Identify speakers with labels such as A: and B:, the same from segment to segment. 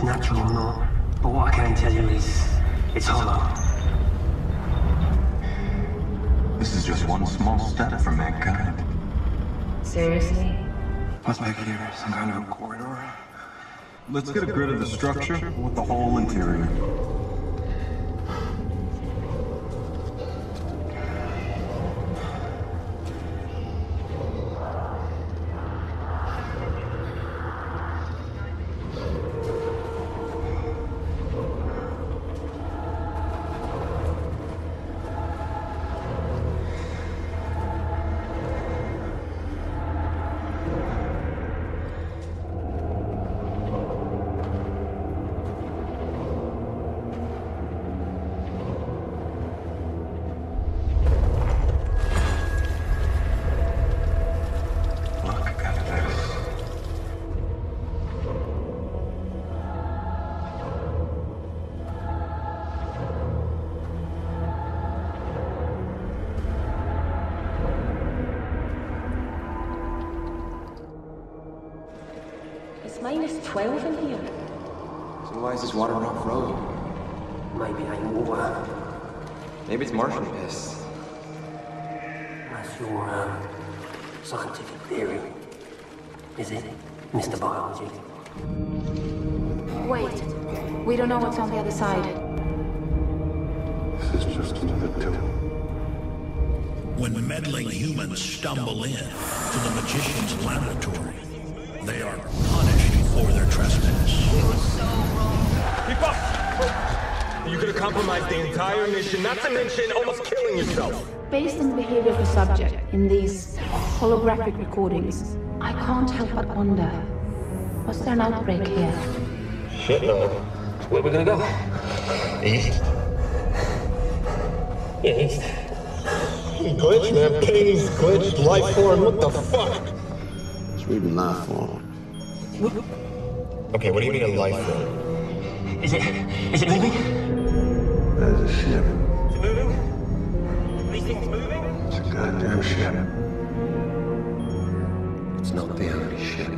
A: it's natural or not, but what I can tell you is it's hollow.
B: This is just one small step for mankind.
C: Seriously?
D: Let's make here some kind of a corridor.
B: Let's get a grid of the structure with the whole interior.
C: Minus 12 in here.
E: So why is this water rock road?
A: Maybe it ain't water.
E: Maybe it's Martian piss.
A: That's your um, scientific theory. Is it, Mr. Biology?
F: Wait. We don't know what's on the other side.
D: This is just another tube.
G: When meddling humans stumble in to the magician's laboratory, they are punished for their trespass.
H: Keep up! You're gonna compromise the entire mission, not to mention almost killing yourself.
F: Based on the behavior of the subject in these holographic recordings, I can't help but wonder was there an outbreak here?
A: Shit, no. Where are we gonna go? East. Yeah, east.
H: Glitch, man. Pings, glitch, life form, what the fuck?
D: It's reading life form.
H: Okay, what do you mean a life form?
A: Is it, is it moving?
D: There's a ship.
A: Is it moving? These things moving?
D: It's a goddamn ship. It's not the only ship.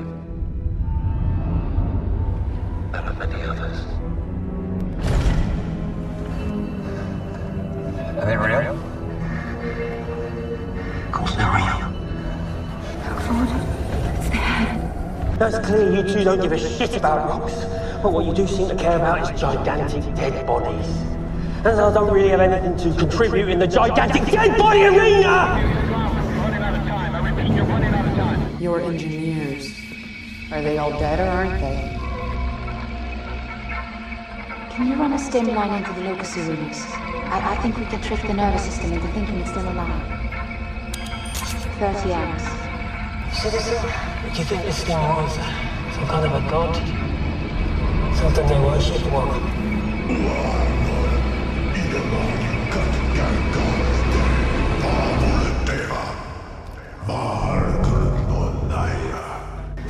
D: There are many others.
B: Are they real?
A: Of course they're real. That's clear you two don't give a shit about rocks. But what you do seem to care about is gigantic dead bodies. And I don't really have anything to contribute in the gigantic dead body arena!
C: Your engineers. Are they all dead or aren't they?
F: Can you run a stem line into the locus ceruleus? I, I think we can trick the nervous system into thinking it's still alive. 30 hours.
A: Citizen, do you think this thing was uh, some kind of a god? Something they worship, what?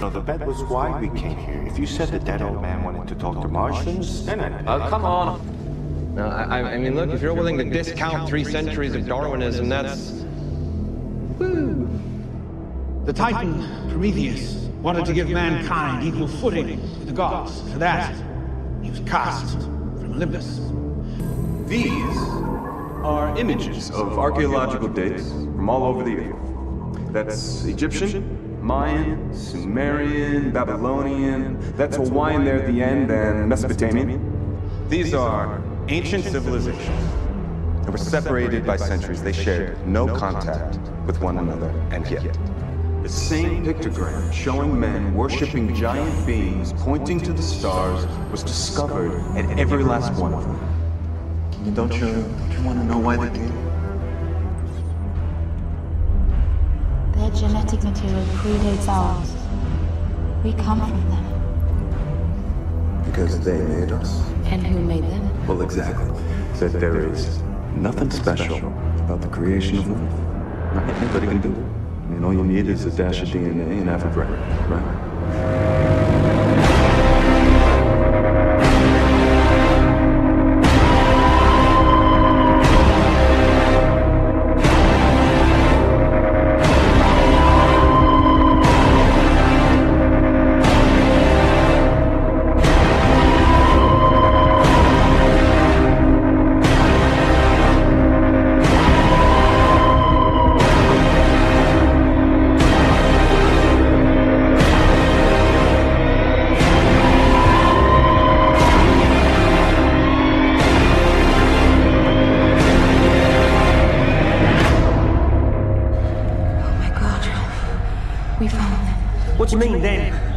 I: No, the bet was why we came here. If you said the dead old man wanted to talk to Martians, then I...
E: Oh, uh, come on. No, I, I mean, look, if you're willing to discount three centuries of Darwinism, that's.
J: Woo! The Titan, Prometheus, wanted to give mankind equal footing with the gods. For that, he was cast from Olympus.
B: These are images of archaeological dates from all over the earth. That's Egyptian, Mayan, Sumerian, Babylonian, that's Hawaiian there at the end, and Mesopotamian. These are ancient civilizations. They were separated by centuries. They shared no contact with one another, and yet. The same pictogram showing men worshipping giant beings pointing to the stars was discovered at every last one of them.
D: Don't you, don't you want to know why they did it?
F: Their genetic material predates ours. We come from them.
D: Because they made us.
F: And who made them?
D: Well, exactly. That there is nothing special about the creation of life. Right? Anybody can do it. Mean, all you need is a dash of DNA and half a right?
A: What do you mean, them?